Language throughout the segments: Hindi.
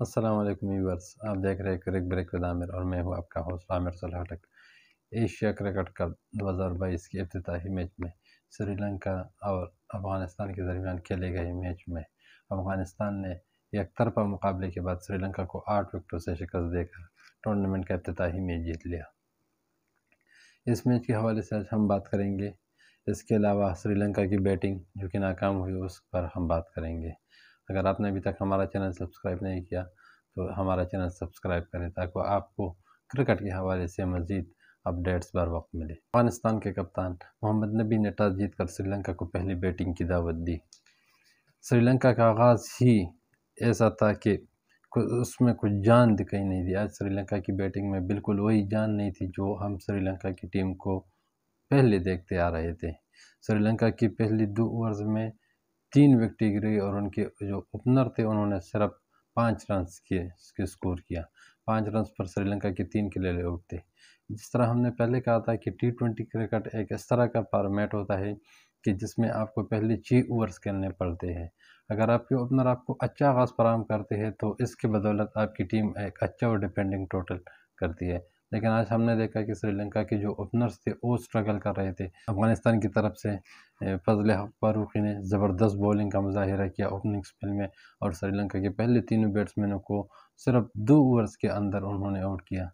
अस्सलाम वालेकुम व्यूअर्स आप देख रहे हैं क्रिक ब्रेक विद आमिर और मैं हूँ आपका होस्ट आमिर सलाहटक एशिया क्रिकेट कप 2022 के अफ्ताही मैच में श्रीलंका और अफ़गानिस्तान के दरमियान खेले गए मैच में। अफ़गानिस्तान ने एक तरफा मुकाबले के बाद श्रीलंका को आठ विकटों से शिकस्त देकर टूर्नामेंट का अफ्ताही मैच जीत लिया। इस मैच के हवाले से आज हम बात करेंगे। इसके अलावा श्रीलंका की बैटिंग जो कि नाकाम हुई, उस पर हम बात करेंगे। अगर आपने अभी तक हमारा चैनल सब्सक्राइब नहीं किया तो हमारा चैनल सब्सक्राइब करें ताकि आपको क्रिकेट के हवाले से मज़ीद अपडेट्स बर वक्त मिले। अफ़गानिस्तान के कप्तान मोहम्मद नबी ने टॉस जीतकर श्रीलंका को पहली बैटिंग की दावत दी। श्रीलंका का आगाज़ ही ऐसा था कि उसमें कुछ जान दिखाई नहीं दी। आज श्रीलंका की बैटिंग में बिल्कुल वही जान नहीं थी जो हम श्रीलंका की टीम को पहले देखते आ रहे थे। श्रीलंका की पहली दो ओवर्स में तीन विकेट गिरी और उनके जो ओपनर थे, उन्होंने सिर्फ़ पाँच रन किए स्कोर किया। पाँच रन पर श्रीलंका के तीन खिलाड़ी आउट थे। जिस तरह हमने पहले कहा था कि टी ट्वेंटी क्रिकेट एक इस तरह का फॉर्मेट होता है कि जिसमें आपको पहले छः ओवर्स खेलने पड़ते हैं। अगर आपके ओपनर आपको अच्छा आगाज़ फराम करते हैं तो इसके बदौलत आपकी टीम एक अच्छा और डिपेंडिंग टोटल करती है। लेकिन आज हमने देखा कि श्रीलंका के जो ओपनर्स थे, वो स्ट्रगल कर रहे थे। अफ़गानिस्तान की तरफ़ से फजल फारूकी ने ज़बरदस्त बॉलिंग का मुजाहरा किया ओपनिंग स्पेल में और श्रीलंका के पहले तीनों बैट्समैनों को सिर्फ़ दो ओवर्स के अंदर उन्होंने आउट किया।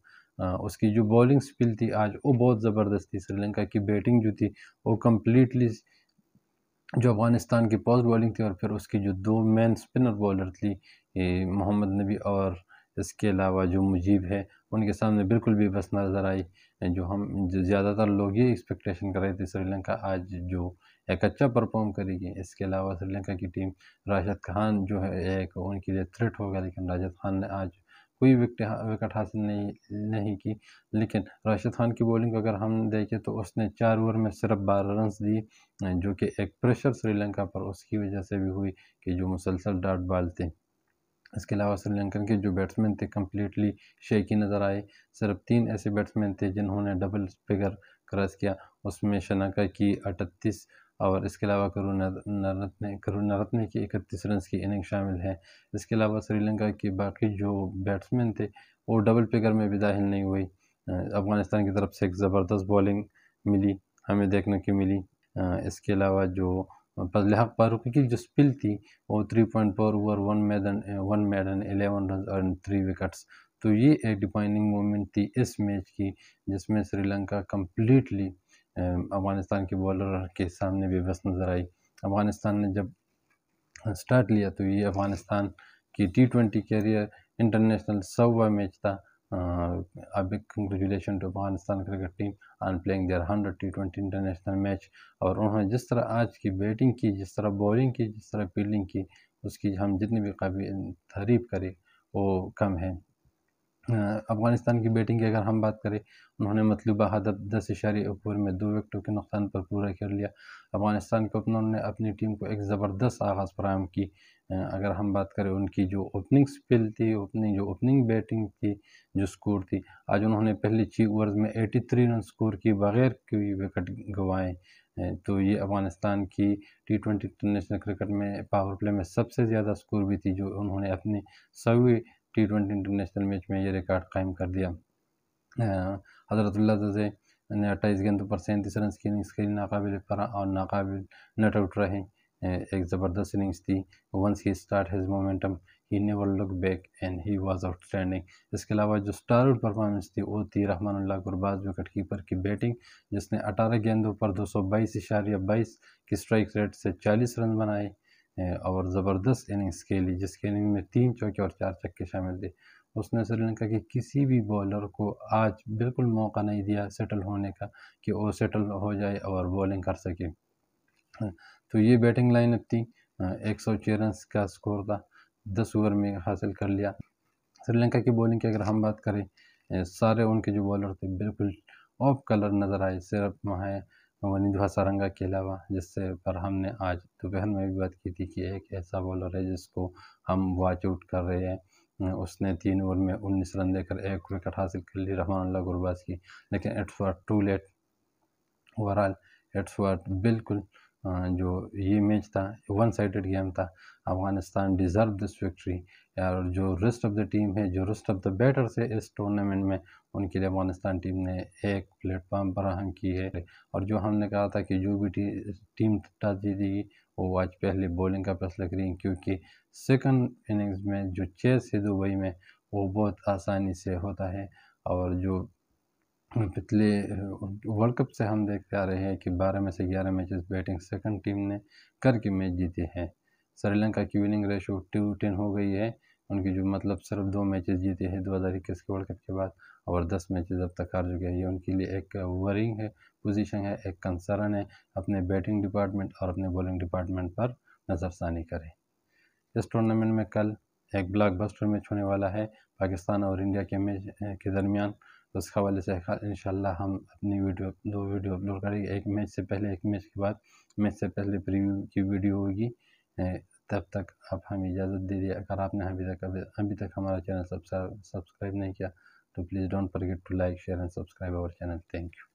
उसकी जो बॉलिंग स्पिल थी, आज वो बहुत ज़बरदस्त थी। श्रीलंका की बैटिंग जो थी, वो कम्प्लीटली जो अफ़गानिस्तान की पोस्ट बॉलिंग थी और फिर उसकी जो दो मेन स्पिनर बॉलर थी मोहम्मद नबी और इसके अलावा जो मुजीब है, उनके सामने बिल्कुल भी बस नज़र आई। जो हम ज़्यादातर लोग ये एक्सपेक्टेशन कर रहे थे श्रीलंका आज जो एक अच्छा परफॉर्म करेगी। इसके अलावा श्रीलंका की टीम राशिद खान जो है एक उनके लिए थ्रेट होगा, लेकिन राशिद खान ने आज कोई विकेट विकेट हासिल नहीं नहीं की। लेकिन राशिद खान की बॉलिंग अगर हम देखें तो उसने चार ओवर में सिर्फ़ बारह रन दिए, जो कि एक प्रेशर श्रीलंका पर उसकी वजह से भी हुई कि जो मुसलसल डाट बाल थे। इसके अलावा श्रीलंकन के जो बैट्समैन थे कम्प्लीटली शेकी नज़र आए। सिर्फ़ तीन ऐसे बैट्समैन थे, जिन्होंने डबल फिगर क्रॉस किया। उसमें शनाका की अठतीस और इसके अलावा करुण करुण रत्ने की इकतीस रन की इनिंग शामिल है। इसके अलावा श्रीलंका के बाकी जो बैट्समैन थे, वो डबल फिगर में भी दाखिल नहीं हुई अफ़गानिस्तान की तरफ़ से एक ज़बरदस्त बॉलिंग मिली, हमें देखने की मिली। इसके अलावा जो की जो स्पिल थी, वो three point four over one maiden one maiden eleven run और थ्री विकेट्स तो ये एक डिफाइनिंग मोमेंट थी इस मैच की, जिसमें श्रीलंका कम्प्लीटली अफ़गानिस्तान के बॉलर के सामने भी बस नज़र आई। अफ़गानिस्तान ने जब स्टार्ट लिया तो ये अफ़गानिस्तान की टी ट्वेंटी कैरियर इंटरनेशनल सौवा मैच था। A big congratulations to Afghanistan cricket team on playing their 100 T20 international match और उन्होंने जिस तरह आज की बैटिंग की, जिस तरह बॉलिंग की, जिस तरह फील्डिंग की, उसकी हम जितनी भी काबिल तारीफ़ करें, वो कम है। अफ़गानिस्तान की बैटिंग की अगर हम बात करें, उन्होंने मतलूबा हदफ दस इशारे ओवर में दो विकटों के नुकसान पर पूरा कर लिया। अफ़गानिस्तान के ओपनर ने अपनी टीम को एक ज़बरदस्त आगाज़ फराम की। अगर हम बात करें उनकी जो ओपनिंग स्पिल थी ओपनिंग जो ओपनिंग बैटिंग थी जो स्कोर थी, आज उन्होंने पहले छः ओवर्स में एटी थ्री रन स्कोर किए, बगैर कोई विकेट गंवाए। तो ये अफ़गानिस्तान की टी ट्वेंटी इंटरनेशनल क्रिकेट में पावर प्ले में सबसे ज़्यादा स्कोर भी थी, जो उन्होंने अपने सभी टी ट्वेंटी इंटरनेशनल मैच में ये रिकॉर्ड कायम कर दिया। हज़रतुल्ला जजे ने अट्ठाईस गेंदों पर सैंतीस रन की इनिंग्स खेली, नाकबिल फरा और नाकबिल नट आउट रहे। एक ज़बरदस्त इनिंग्स थी। Once he start his momentum he never look back and he was outstanding इसके अलावा जो स्टार परफॉर्मेंस थी, वो थी रहमान गुरबाज विकेट कीपर की बैटिंग जिसने अठारह गेंदों पर दो सौ बाईस इशारिया बाईस की स्ट्राइक रेट से चालीस रन बनाए। और ज़बरदस्त इनिंग्स खेली, जिसके इनिंग में तीन चौके और चार छक्के शामिल थे। उसने श्रीलंका के किसी भी बॉलर को आज बिल्कुल मौका नहीं दिया सेटल होने का, कि वो सेटल हो जाए और बॉलिंग कर सके। तो ये बैटिंग लाइनअप थी। एक सौ छः रन का स्कोर था, दस ओवर में हासिल कर लिया। श्रीलंका की बॉलिंग की अगर हम बात करें सारे उनके जो बॉलर थे, बिल्कुल ऑफ़ कलर नज़र आए, सिर्फ़ वहाँ वनिंदु सारंगा के अलावा, जिससे पर हमने आज दोपहर में भी बात की थी कि एक ऐसा बॉलर है जिसको हम वॉच आउट कर रहे हैं। उसने तीन ओवर में उन्नीस रन देकर एक विकेट हासिल कर ली, रहमान गुरबाज की। लेकिन it's worth to late overall it's worth बिल्कुल जो ये मैच था वन साइडेड गेम था अफ़गानिस्तान डिज़र्व दिस विक्ट्री और जो रेस्ट ऑफ़ द टीम है जो रेस्ट ऑफ़ द बैटर से इस टूर्नामेंट में उनके लिए अफ़गानिस्तान टीम ने एक प्लेटफॉर्म फराहम की है। और जो हमने कहा था कि जो भी टी, टीम टॉस जीतेगी वो आज पहले बॉलिंग का फैसला करेंगे क्योंकि सेकंड इनिंग्स में जो चेस है दुबई में वो बहुत आसानी से होता है। और जो पिछले वर्ल्ड कप से हम देखते आ रहे हैं कि 12 में से 11 मैचेस बैटिंग सेकंड टीम ने करके मैच जीते हैं। श्रीलंका की विनिंग रेशो टू टेन हो गई है। उनकी जो मतलब सिर्फ़ दो मैचेस जीते हैं दो हज़ार इक्कीस के वर्ल्ड कप के बाद और दस मैचेस अब तक हार चुके हैं। ये उनके लिए एक वरिंग है पोजीशन है, एक कंसर्न है। अपने बैटिंग डिपार्टमेंट और अपने बॉलिंग डिपार्टमेंट पर नज़रसानी करें। इस टूर्नामेंट में कल एक ब्लॉकबस्टर मैच होने वाला है। पाकिस्तान और इंडिया के मैच के दरमियान उस हवाले से इन हम अपनी वीडियो, दो वीडियो अपलोड करेंगे। एक मैच से पहले, एक मैच के बाद मैच से पहले प्रीव्यू की वीडियो होगी। तब तक आप हमें इजाज़त दे दिए अगर आपने अभी तक अभी तक हमारा चैनल सब्सक्राइब नहीं किया तो please don't forget to like, share and subscribe our channel. Thank you.